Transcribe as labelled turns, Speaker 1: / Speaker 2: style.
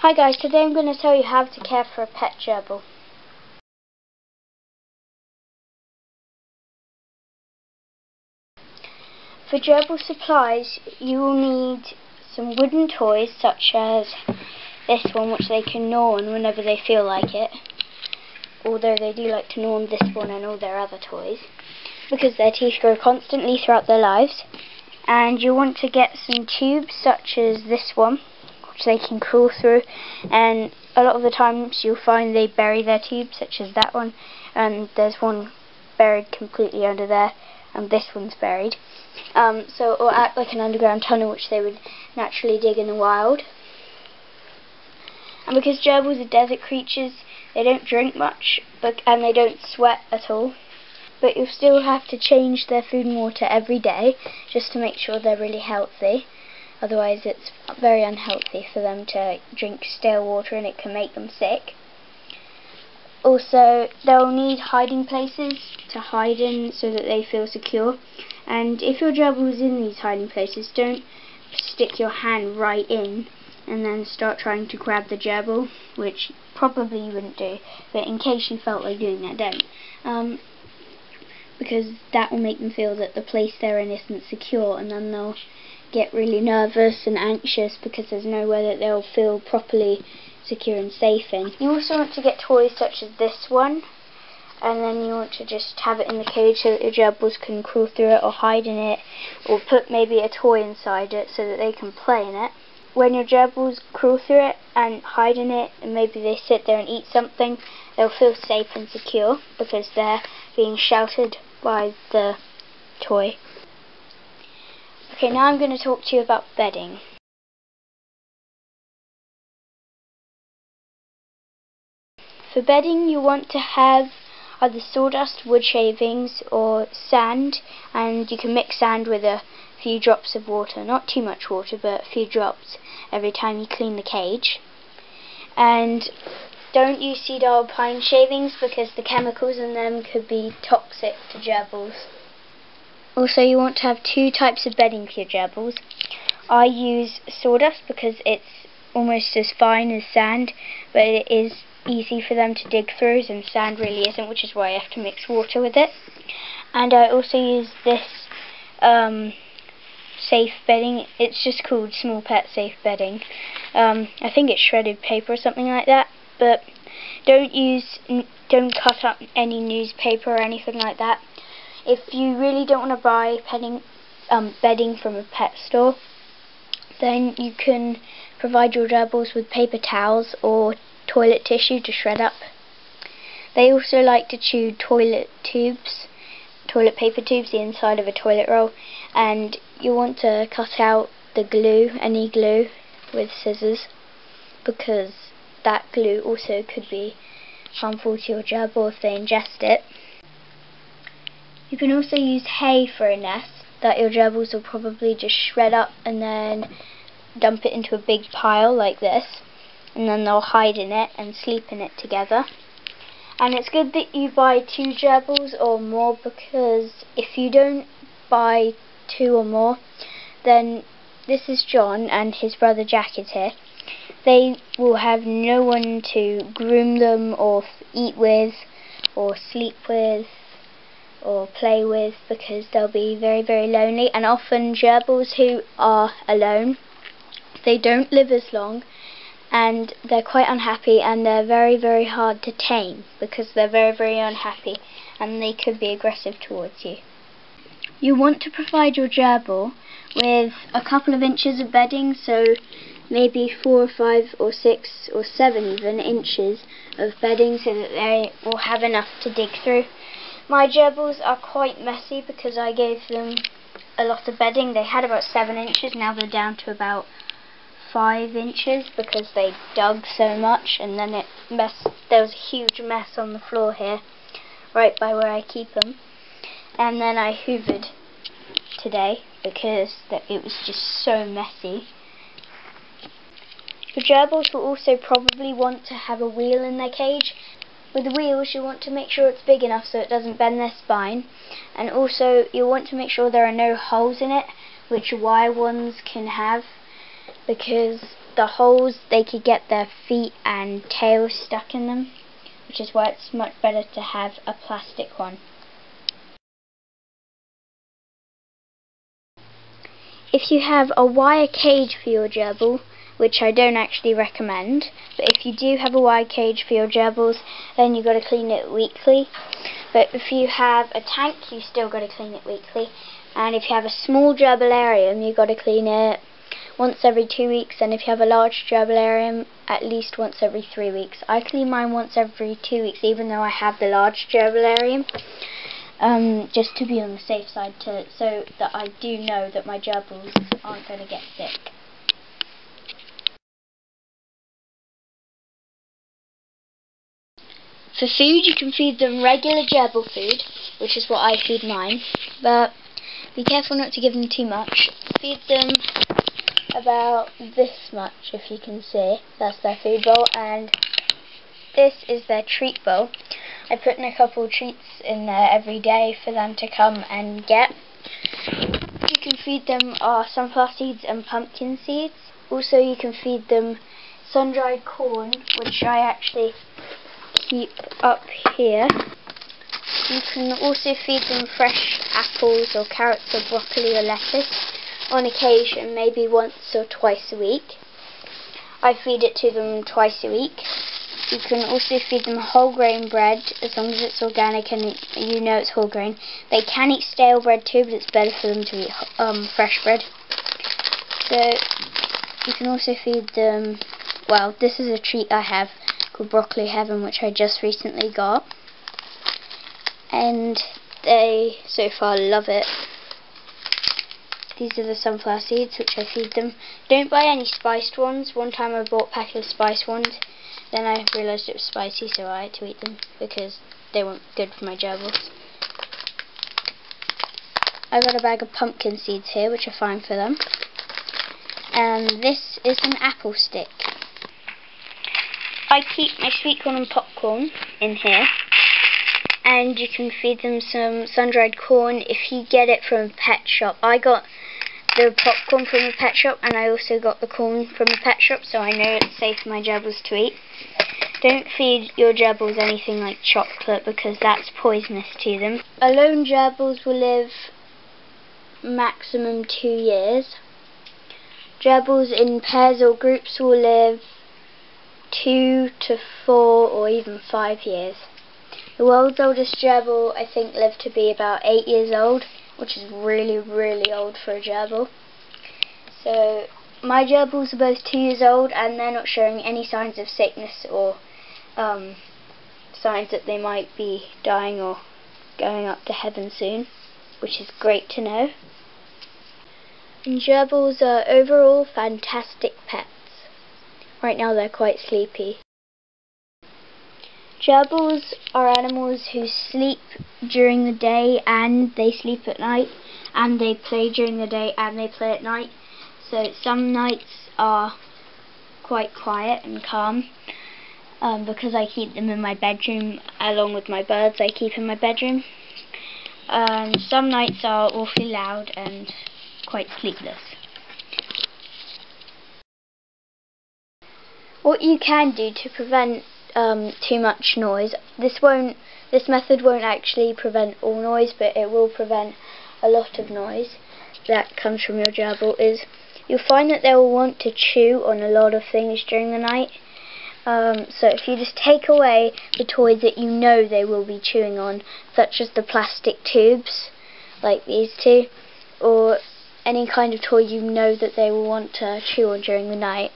Speaker 1: Hi guys, today I'm going to tell you how to care for a pet gerbil. For gerbil supplies, you will need some wooden toys such as this one which they can gnaw on whenever they feel like it. Although they do like to gnaw on this one and all their other toys. Because their teeth grow constantly throughout their lives. And you want to get some tubes such as this one they can crawl through. And a lot of the times you'll find they bury their tubes such as that one. And there's one buried completely under there and this one's buried. Um, so will act like an underground tunnel which they would naturally dig in the wild. And because gerbils are desert creatures they don't drink much but, and they don't sweat at all. But you'll still have to change their food and water every day just to make sure they're really healthy Otherwise it's very unhealthy for them to drink stale water and it can make them sick. Also, they'll need hiding places to hide in so that they feel secure. And if your gerbil is in these hiding places, don't stick your hand right in and then start trying to grab the gerbil, which probably you wouldn't do, but in case you felt like doing that, don't. Um, because that will make them feel that the place they're in isn't secure and then they'll get really nervous and anxious because there's nowhere that they'll feel properly secure and safe in. You also want to get toys such as this one and then you want to just have it in the cage so that your gerbils can crawl through it or hide in it or put maybe a toy inside it so that they can play in it. When your gerbils crawl through it and hide in it and maybe they sit there and eat something, they'll feel safe and secure because they're being sheltered by the toy. Okay, now I'm going to talk to you about bedding. For bedding you want to have either sawdust, wood shavings or sand and you can mix sand with a few drops of water, not too much water but a few drops every time you clean the cage. And don't use cedar or pine shavings because the chemicals in them could be toxic to gerbils. Also you want to have two types of bedding for your gerbils. I use sawdust because it's almost as fine as sand, but it is easy for them to dig through and sand really isn't, which is why I have to mix water with it. And I also use this um, safe bedding. It's just called Small Pet Safe Bedding. Um, I think it's shredded paper or something like that, but don't use, don't cut up any newspaper or anything like that if you really don't want to buy petting, um, bedding from a pet store, then you can provide your gerbils with paper towels or toilet tissue to shred up. They also like to chew toilet tubes, toilet paper tubes, the inside of a toilet roll, and you want to cut out the glue, any glue, with scissors, because that glue also could be harmful to your gerbil if they ingest it. You can also use hay for a nest that your gerbils will probably just shred up and then dump it into a big pile like this and then they'll hide in it and sleep in it together. And it's good that you buy two gerbils or more because if you don't buy two or more then this is John and his brother Jack is here. They will have no one to groom them or eat with or sleep with or play with because they'll be very very lonely and often gerbils who are alone they don't live as long and they're quite unhappy and they're very very hard to tame because they're very very unhappy and they could be aggressive towards you. You want to provide your gerbil with a couple of inches of bedding so maybe four or five or six or seven even inches of bedding so that they will have enough to dig through my gerbils are quite messy because I gave them a lot of bedding. They had about 7 inches, now they're down to about 5 inches because they dug so much and then it mess. there was a huge mess on the floor here right by where I keep them and then I hoovered today because it was just so messy. The gerbils will also probably want to have a wheel in their cage with wheels you want to make sure it's big enough so it doesn't bend their spine and also you want to make sure there are no holes in it which wire ones can have because the holes, they could get their feet and tails stuck in them, which is why it's much better to have a plastic one. If you have a wire cage for your gerbil, which I don't actually recommend, but if you do have a wire cage for your gerbils, then you've got to clean it weekly. But if you have a tank, you still got to clean it weekly. And if you have a small gerbilarium, you've got to clean it once every two weeks. And if you have a large gerbilarium, at least once every three weeks. I clean mine once every two weeks, even though I have the large gerbilarium um, just to be on the safe side to so that I do know that my gerbils aren't going to get sick. For food you can feed them regular gerbil food, which is what I feed mine, but be careful not to give them too much. Feed them about this much if you can see, that's their food bowl, and this is their treat bowl. I put in a couple treats in there every day for them to come and get. You can feed them uh, sunflower seeds and pumpkin seeds. Also you can feed them sun-dried corn, which I actually keep up here. You can also feed them fresh apples or carrots or broccoli or lettuce on occasion, maybe once or twice a week. I feed it to them twice a week. You can also feed them whole grain bread as long as it's organic and you know it's whole grain. They can eat stale bread too, but it's better for them to eat um, fresh bread. So you can also feed them, well, this is a treat I have called Broccoli Heaven, which I just recently got. And they so far love it. These are the sunflower seeds, which I feed them. Don't buy any spiced ones. One time I bought a pack of spiced ones then I realised it was spicy, so I had to eat them because they weren't good for my gerbils. I've got a bag of pumpkin seeds here, which are fine for them. And this is an apple stick. I keep my sweet corn and popcorn in here. And you can feed them some sun-dried corn if you get it from a pet shop. I got the popcorn from a pet shop and I also got the corn from a pet shop so I know it's safe for my gerbils to eat. Don't feed your gerbils anything like chocolate because that's poisonous to them. Alone gerbils will live maximum two years. Gerbils in pairs or groups will live two to four or even five years. The world's oldest gerbil I think lived to be about eight years old which is really, really old for a gerbil. So my gerbils are both two years old and they're not showing any signs of sickness or um, signs that they might be dying or going up to heaven soon, which is great to know. And gerbils are overall fantastic pets. Right now they're quite sleepy. Gerbils are animals who sleep during the day and they sleep at night and they play during the day and they play at night. So some nights are quite quiet and calm um, because I keep them in my bedroom along with my birds I keep in my bedroom. Um, some nights are awfully loud and quite sleepless. What you can do to prevent um, too much noise. This won't, this method won't actually prevent all noise, but it will prevent a lot of noise that comes from your gerbil. Is you'll find that they will want to chew on a lot of things during the night. Um, so if you just take away the toys that you know they will be chewing on, such as the plastic tubes, like these two, or any kind of toy you know that they will want to chew on during the night,